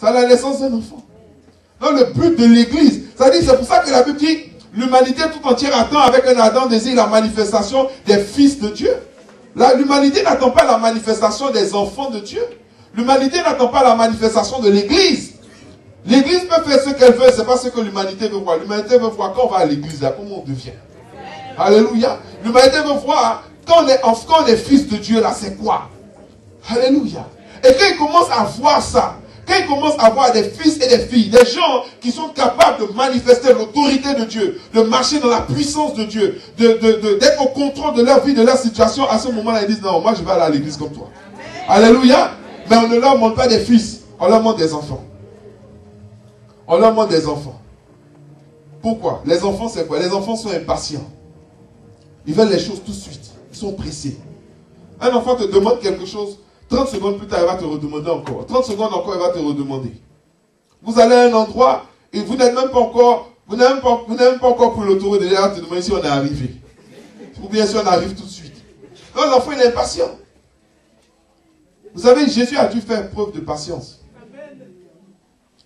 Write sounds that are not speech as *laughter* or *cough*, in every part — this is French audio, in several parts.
C'est la naissance d'un enfant. Donc le but de l'église, dit, c'est pour ça que la Bible dit, l'humanité tout entière attend avec un ardent désir la manifestation des fils de Dieu. L'humanité n'attend pas la manifestation des enfants de Dieu. L'humanité n'attend pas la manifestation de l'église. L'église peut faire ce qu'elle veut, c'est pas ce que l'humanité veut voir. L'humanité veut voir quand on va à l'église, là, comment on devient. Alléluia. L'humanité veut voir quand on est, quand on fils de Dieu, là, c'est quoi Alléluia. Et quand ils commencent à voir ça, commencent à voir des fils et des filles, des gens qui sont capables de manifester l'autorité de Dieu, de marcher dans la puissance de Dieu, d'être de, au contrôle de leur vie, de leur situation, à ce moment-là, ils disent, non, moi je vais aller à l'église comme toi. Alléluia. Mais on ne leur montre pas des fils, on leur montre des enfants. On leur montre des enfants. Pourquoi? Les enfants, c'est quoi? Les enfants sont impatients. Ils veulent les choses tout de suite. Ils sont pressés. Un enfant te demande quelque chose, 30 secondes plus tard, il va te redemander encore. 30 secondes encore, il va te redemander. Vous allez à un endroit et vous n'êtes même pas encore, vous n'êtes même même pas encore pour l'autoroute. Déjà, te demander si on est arrivé. Ou bien si on arrive tout de suite. Donc l'enfant, il est impatient. Vous savez, Jésus a dû faire preuve de patience.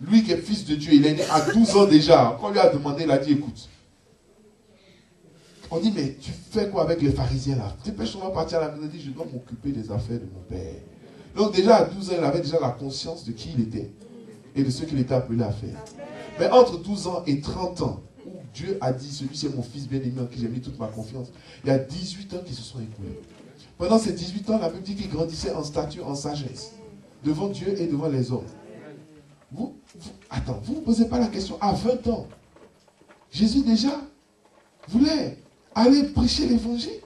Lui qui est fils de Dieu, il est né à 12 ans déjà. Quand on lui a demandé, il a dit, écoute. On dit, mais tu fais quoi avec les pharisiens là? Dépêche, on va partir à la maison. Il dit, je dois m'occuper des affaires de mon père. Donc déjà à 12 ans, il avait déjà la conscience de qui il était et de ce qu'il était appelé à faire. Mais entre 12 ans et 30 ans, où Dieu a dit, celui-ci est mon fils bien-aimé en qui j'ai mis toute ma confiance, il y a 18 ans qui se sont écoulés. Pendant ces 18 ans, la Bible dit qu'il grandissait en stature, en sagesse, devant Dieu et devant les hommes. Vous, attends, vous ne vous posez pas la question. À 20 ans, Jésus déjà voulait aller prêcher l'évangile.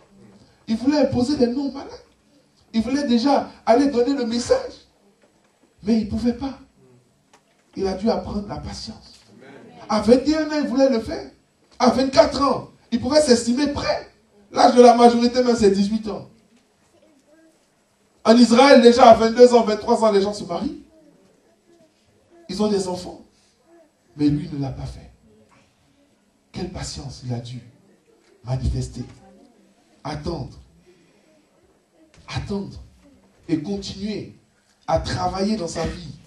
Il voulait imposer des noms malades. Il voulait déjà aller donner le message. Mais il ne pouvait pas. Il a dû apprendre la patience. À 21 ans, il voulait le faire. À 24 ans, il pouvait s'estimer prêt. L'âge de la majorité, même, c'est 18 ans. En Israël, déjà à 22 ans, 23 ans, les gens se marient. Ils ont des enfants. Mais lui ne l'a pas fait. Quelle patience il a dû manifester. Attendre. Attendre. Et continuer à travailler dans sa vie.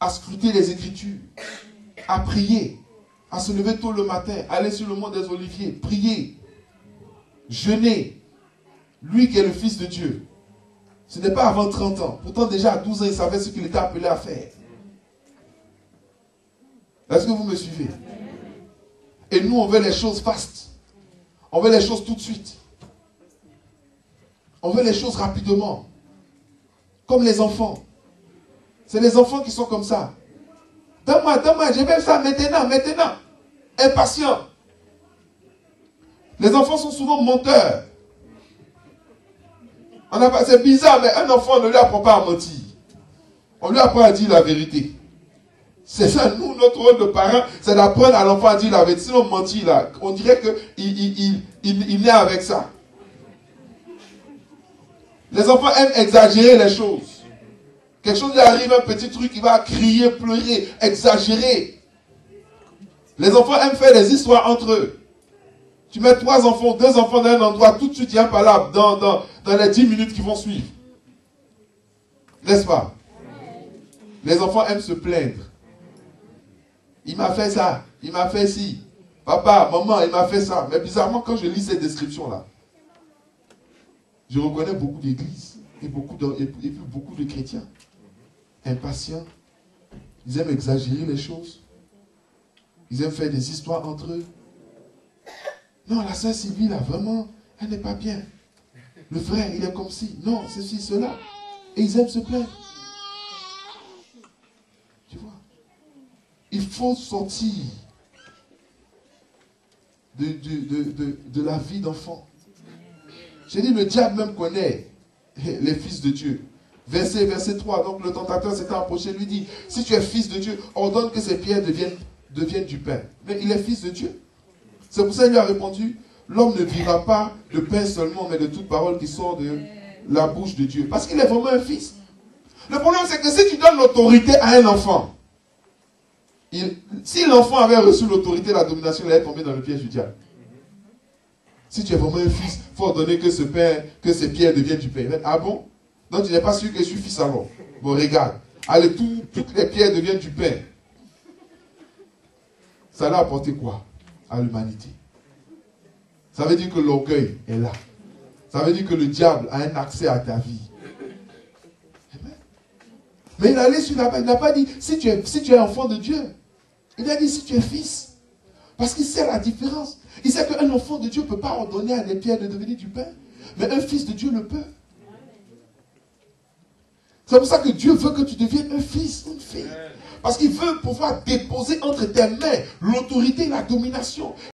À scruter les Écritures. À prier. À se lever tôt le matin. Aller sur le mont des Oliviers. Prier. Jeûner. Lui qui est le Fils de Dieu. Ce n'est pas avant 30 ans. Pourtant, déjà à 12 ans, il savait ce qu'il était appelé à faire. Est-ce que vous me suivez? Et nous, on veut les choses fast. On veut les choses tout de suite. On veut les choses rapidement. Comme les enfants. C'est les enfants qui sont comme ça. Donne-moi, donne-moi, je vais ça maintenant, maintenant. Impatient. Les enfants sont souvent menteurs. C'est bizarre, mais un enfant ne lui apprend pas à mentir. On lui apprend à dire la vérité. C'est ça, nous, notre rôle de parents, c'est d'apprendre à l'enfant à dire la vérité. Sinon, mentir là, on dirait qu'il il, il, il, est avec ça. Les enfants aiment exagérer les choses. Quelque chose lui arrive, un petit truc, il va crier, pleurer, exagérer. Les enfants aiment faire des histoires entre eux. Tu mets trois enfants, deux enfants dans un endroit, tout de suite, il y a un palabre dans, dans, dans les dix minutes qui vont suivre. N'est-ce pas? Les enfants aiment se plaindre. Il m'a fait ça, il m'a fait ci. Papa, maman, il m'a fait ça. Mais bizarrement, quand je lis ces descriptions-là, je reconnais beaucoup d'églises et, beaucoup de, et puis beaucoup de chrétiens. Impatients. Ils aiment exagérer les choses. Ils aiment faire des histoires entre eux. Non, la sœur Sylvie, là, vraiment, elle n'est pas bien. Le frère, il est comme si. Non, ceci, cela. Et ils aiment se plaindre. Tu vois? Il faut sortir de, de, la vie d'enfant. J'ai dit, le diable même connaît *laughs* les fils de Dieu. Verset, verset 3. Donc le tentateur s'était approché, lui dit, si tu es fils de Dieu, ordonne que ces pierres deviennent, deviennent du pain. Mais il est fils de Dieu. C'est pour ça qu'il lui a répondu, l'homme ne vivra pas de pain seulement, mais de toute parole qui sort de la bouche de Dieu. Parce qu'il est vraiment un fils. Le problème, c'est que si tu donnes l'autorité à un enfant, si l'enfant avait reçu l'autorité, la domination, il allait tomber dans le piège du diable. Si tu es vraiment un fils, il faut ordonner que ce pain, que ces pierres deviennent du pain. Ah bon? Donc tu n'es pas sûr que je suis fils alors. Bon, regarde. allez, toutes les pierres deviennent du pain. Ça l'a apporté quoi à l'humanité? Ça veut dire que l'orgueil est là. Ça veut dire que le diable a un accès à ta vie. Mais il allait sur la il n'a pas dit si tu, es, si tu es enfant de Dieu. Il a dit si tu es fils. Parce qu'il sait la différence. Il sait qu'un enfant de Dieu ne peut pas ordonner à des pierres de devenir du pain. Mais un fils de Dieu le peut. C'est pour ça que Dieu veut que tu deviennes un fils, une fille. Parce qu'il veut pouvoir déposer entre tes mains l'autorité et la domination.